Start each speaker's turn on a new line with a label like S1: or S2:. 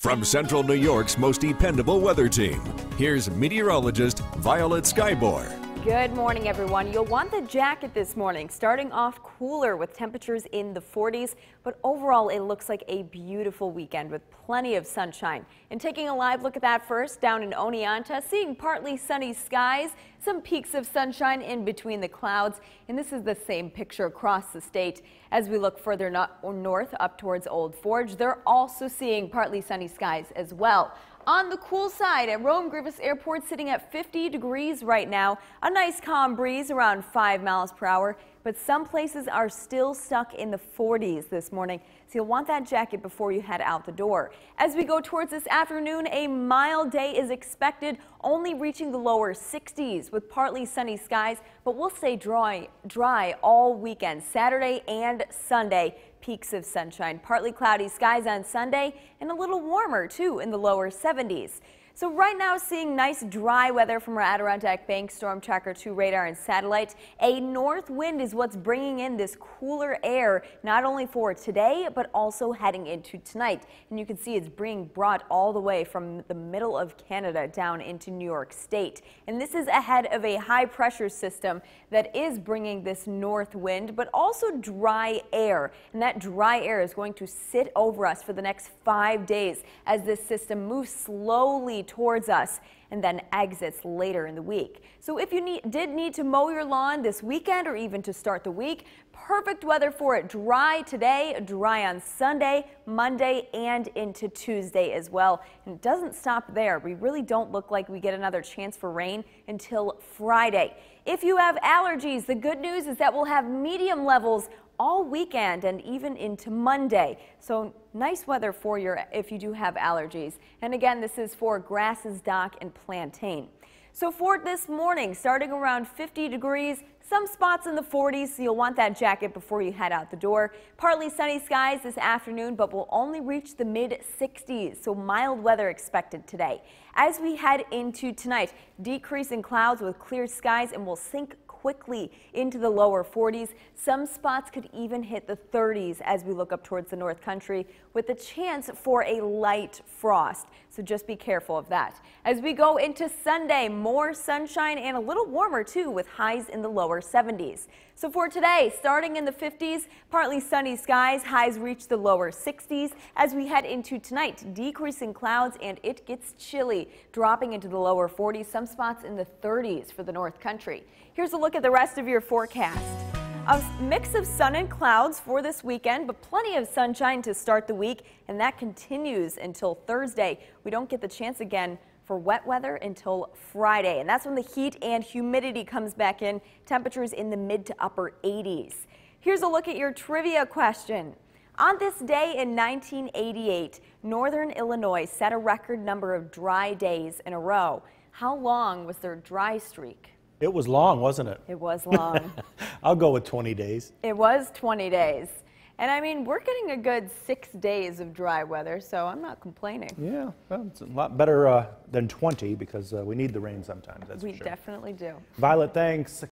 S1: From Central New York's most dependable weather team, here's meteorologist Violet Scibior.
S2: Good morning, everyone. You'll want the jacket this morning, starting off cooler with temperatures in the 40s, but overall it looks like a beautiful weekend with plenty of sunshine. And taking a live look at that first, down in Oneonta, seeing partly sunny skies, some peaks of sunshine in between the clouds, and this is the same picture across the state. As we look further north up towards Old Forge, they're also seeing partly sunny skies as well. On the cool side at Rome Griffiss Airport sitting at 50 degrees right now. A nice calm breeze around 5 miles per hour, but some places are still stuck in the 40s this morning. So you'll want that jacket before you head out the door. As we go towards this afternoon, a mild day is expected, only reaching the lower 60s with partly sunny skies, but we'll stay dry, dry all weekend, Saturday and Sunday peaks of sunshine. Partly cloudy skies on Sunday and a little warmer too in the lower 70s. So right now seeing nice dry weather from our Adirondack Bank Storm Tracker 2 radar and satellite. A north wind is what's bringing in this cooler air not only for today but also heading into tonight. And you can see it's being brought all the way from the middle of Canada down into New York State. And this is ahead of a high pressure system that is bringing this north wind but also dry air. And that dry air is going to sit over us for the next five days as this system moves slowly towards us and then exits later in the week. So if you need, did need to mow your lawn this weekend or even to start the week, perfect weather for it. Dry today, dry on Sunday, Monday, and into Tuesday as well. And it doesn't stop there. We really don't look like we get another chance for rain until Friday. If you have allergies, the good news is that we'll have medium levels all weekend and even into Monday. So nice weather for your if you do have allergies. And again, this is for grasses, dock, and plantain. So for this morning, starting around 50 degrees, some spots in the 40s, so you'll want that jacket before you head out the door. Partly sunny skies this afternoon, but will only reach the mid 60s, so mild weather expected today. As we head into tonight, decreasing clouds with clear skies and will sink quickly into the lower 40s. Some spots could even hit the 30s as we look up towards the North Country with a chance for a light frost. So just be careful of that. As we go into Sunday, more sunshine and a little warmer too with highs in the lower 70s. So for today, starting in the 50s, partly sunny skies, highs reach the lower 60s. As we head into tonight, decreasing clouds and it gets chilly, dropping into the lower 40s, some spots in the 30s for the North Country. Here's a look at the rest of your forecast. A mix of sun and clouds for this weekend, but plenty of sunshine to start the week, and that continues until Thursday. We don't get the chance again for wet weather until Friday. And that's when the heat and humidity comes back in, temperatures in the mid to upper 80s. Here's a look at your trivia question. On this day in 1988, Northern Illinois set a record number of dry days in a row. How long was their dry streak?
S3: It was long, wasn't it?
S2: It was long.
S3: I'll go with 20 days.
S2: It was 20 days. And I mean, we're getting a good six days of dry weather, so I'm not complaining.
S3: Yeah, well, it's a lot better uh, than 20 because uh, we need the rain sometimes, that's
S2: we
S3: for sure.
S2: definitely do.
S3: Violet, thanks.